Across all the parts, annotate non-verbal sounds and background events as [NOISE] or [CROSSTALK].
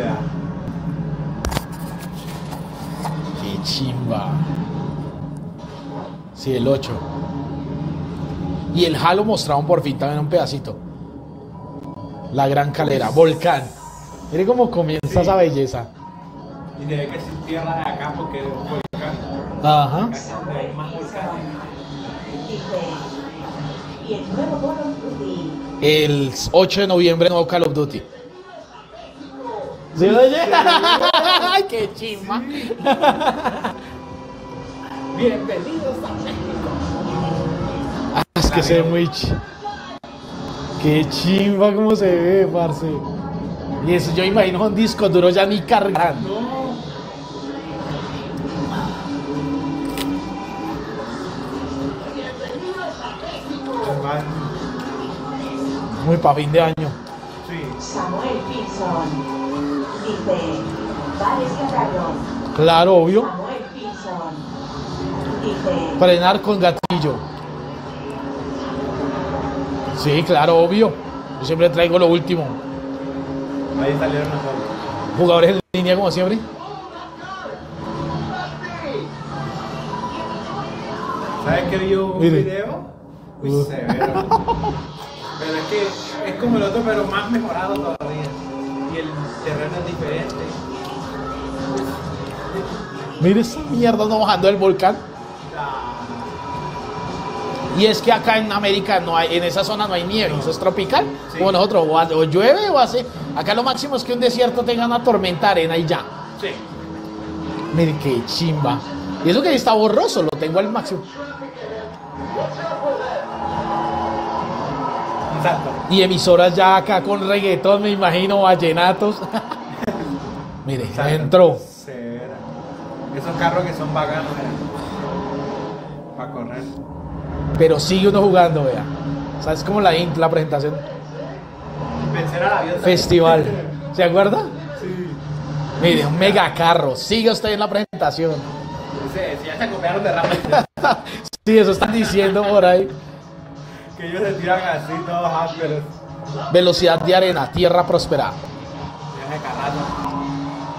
sea. Qué chimba. Sí, el 8. Y el Halo mostraron por fin también un pedacito. La gran calera, volcán. Mire cómo comienza esa belleza. Y debe que sin tierra de acá porque es un volcán. Ajá. Hay más volcanes. El 8 de noviembre, nuevo Call of Duty. ¿Sí lo oye? ¡Ay, qué chimba! Bienvenidos a México. Ah, Es que se ve muy ch... Qué chimba como se ve, parce. Y eso yo imagino un disco duro ya ni cargando. No. Muy para fin de año. Sí. Samuel Pinson. Claro, obvio. Frenar con gatillo. Sí, claro, obvio. Yo siempre traigo lo último. Ahí salieron fotos. Jugadores en línea como siempre. ¿Sabes que vi un Mire. video? Uy, severo. [LAUGHS] Pero es que es como el otro, pero más mejorado todavía. El terreno es diferente. Mire esa mierda no bajando del volcán. Y es que acá en América no hay, en esa zona no hay nieve, eso es tropical. Sí. Como nosotros, o, o llueve o hace. Acá lo máximo es que un desierto tenga una tormenta arena y ya. Sí. Mire qué chimba. Y eso que está borroso, lo tengo al máximo. Exacto. Y emisoras ya acá con reggaetón, me imagino, vallenatos. [LAUGHS] Mire, Exacto. entró. Severa. Esos carros que son bacanos, Para correr. Pero sigue uno jugando, vea. O sea, es como la, int- la presentación. Vencer al avión. Festival. [LAUGHS] ¿Se acuerda? Sí. Mire, un mega carro. Sigue usted en la presentación. Ese, si ya se copiaron de Rapid, [LAUGHS] Sí, eso están diciendo por ahí. Que ellos se tiran así todos ásperos. Velocidad de arena, tierra próspera.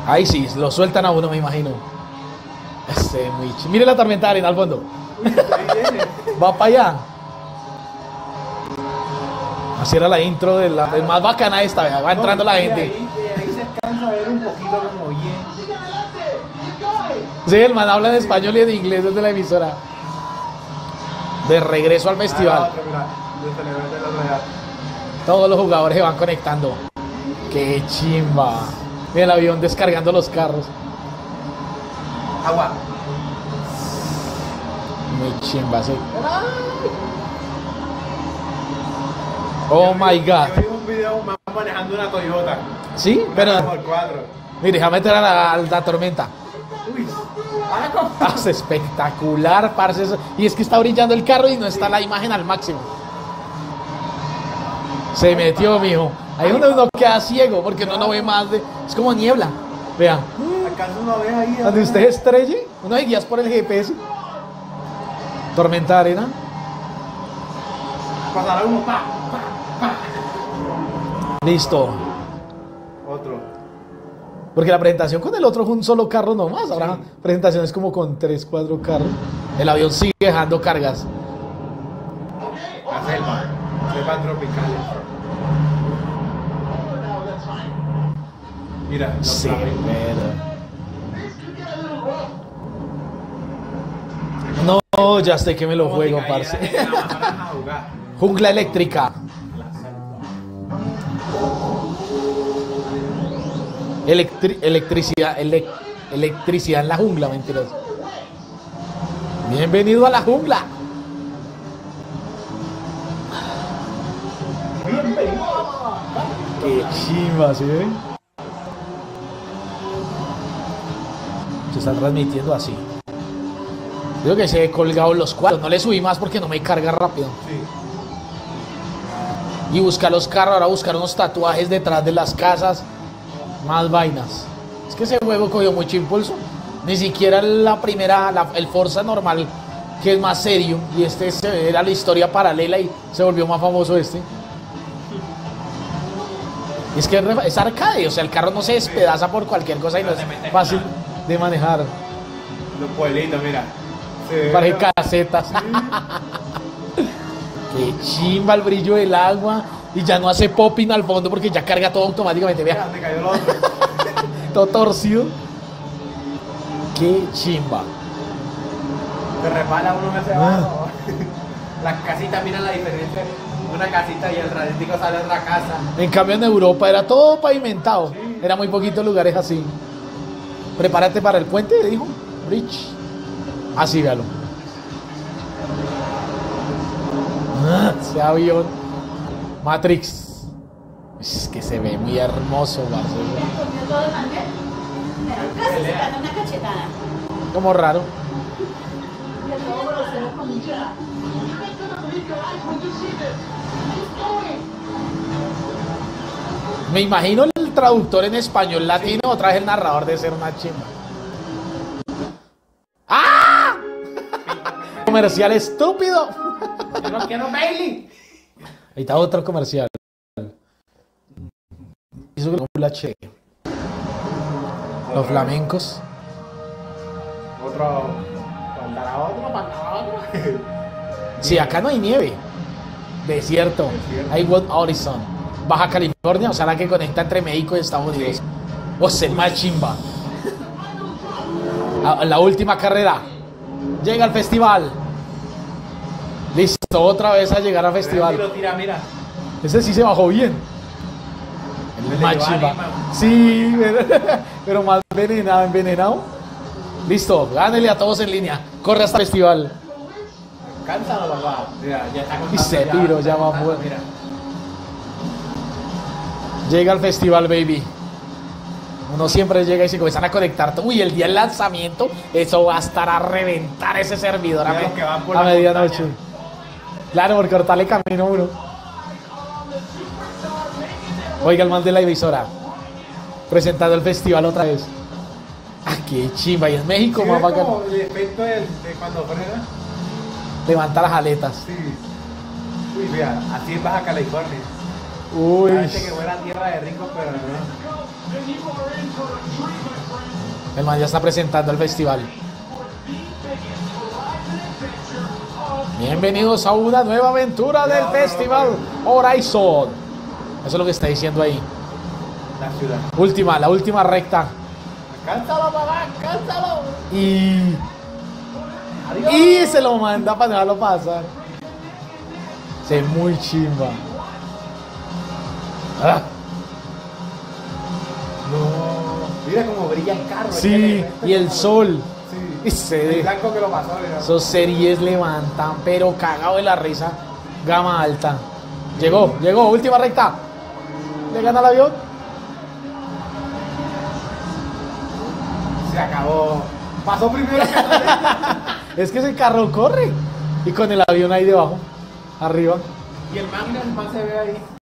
Ahí sí, lo sueltan a uno, me imagino. Este, muy ch- Mire la tormenta de arena al fondo. [LAUGHS] Va para allá. Así era la intro de la es más bacana esta, vea, va entrando la No, gente. Ahí se alcanza a ver un poquito como bien. Sí, el man habla en español y en inglés desde la emisora. De regreso al festival. Todos los jugadores se van conectando. Qué chimba. Mira el avión descargando los carros. Agua. Muy chimba, sí. Oh my Yo god. vi un video manejando una Toyota. Sí, pero mire, déjame meter a la, a la tormenta. Espectacular, parce. Y es que está brillando el carro y no está la imagen al máximo. Se metió, mijo. Ahí donde uno queda ciego porque uno no ve más de. Es como niebla. Vean. Alcanza una vez ahí. Donde usted estrelle, uno hay guías por el GPS. Tormenta de arena. Pasará uno, pa, pa, Listo. pa. Otro. Porque la presentación con el otro fue un solo carro nomás. Ahora presentaciones como con tres, cuatro carros. El avión sigue dejando cargas. La selva. Selvas tropicales. Mira, los Sí. No, ya sé que me lo juego, parce. [LAUGHS] Jungla eléctrica. Electri- electricidad, elec- electricidad en la jungla, mentiroso. Bienvenido a la jungla. Qué chimba, ¿sí? Se está transmitiendo así. Creo que se he colgado los cuadros. No le subí más porque no me carga rápido. Sí. Y buscar los carros, ahora buscar unos tatuajes detrás de las casas. Más vainas. Es que ese juego cogió mucho impulso. Ni siquiera la primera, la- el Forza normal, que es más serio. Y este era la historia paralela y se volvió más famoso este. Y es que es arcade, o sea, el carro no se despedaza por cualquier cosa y no es fácil nada. de manejar. Los pueblitos, mira. Parece casetas. [LAUGHS] Qué chimba el brillo del agua. Y ya no hace popping al fondo porque ya carga todo automáticamente. Vea, donde cayó el otro. [LAUGHS] todo torcido. Qué chimba. Se repara uno hacia Ah. abajo. Las [LAUGHS] casitas, mira la diferencia. Una casita y el ratico sale otra casa. En cambio en Europa era todo pavimentado. Era muy poquitos lugares así. Prepárate para el puente, dijo. Rich. Así, véalo. Ah, Ese avión. Matrix. Es que se ve muy hermoso, Barcelona. Como raro. Me imagino el traductor en español latino, otra vez el narrador de ser una chimba. ¡Ah! [LAUGHS] Comercial estúpido. Yo no quiero Bailey. Ahí está otro comercial. Eso que no la che. Los flamencos. Otro. Faltará otro, faltará otro. Sí, acá no hay nieve. Desierto. Desierto. Hay Wood Horizon. Baja California, o sea, la que conecta entre México y Estados Unidos. O sea, más chimba. A- [LAUGHS] La última carrera. Llega al festival. Listo, otra vez a llegar al Mira, festival. tira, mira. Ese sí se bajó bien. Ánima. Sí, [LAUGHS] pero, más envenenado, envenenado. Listo, gánele a todos en línea. Corre hasta el festival. Cánsalo, papá. Mira, ya está. Y se piró, ya va. Mira. Llega al festival, baby. Uno siempre llega y se comienzan a conectar. Uy, el día del lanzamiento, eso va a estar a reventar ese servidor a, Mira me- a medianoche. Claro, por cortarle camino uno. Oiga, el man de la emisora. Presentando el festival otra vez. Ah, qué chimba. Y en México, ¿Sí más bacán. el efecto de cuando frena? Levanta las aletas. Sí. Uy, mira, así es Baja California. Uy. Parece que fuera tierra de ricos, pero no. El man ya está presentando el festival. Bienvenidos a una nueva aventura del festival Horizon. Eso es lo que está diciendo ahí. La ciudad. Última, la última recta. Cánsalo, papá, cánsalo. Y. Adiós. Y se lo manda para dejarlo pasar. Se ve muy chimba. Ah, No. Mira cómo brilla el carro. sí, que y el sol. [LAUGHS] Ve. blanco que lo pasó. Esos series levantan, pero cagado de la risa. Gama alta. Llegó, llegó, última recta. Le gana el avión. Se acabó. Pasó primero que. [LAUGHS] Es que ese carro corre. Y con el avión ahí debajo. Arriba. Y el man, el man se ve ahí.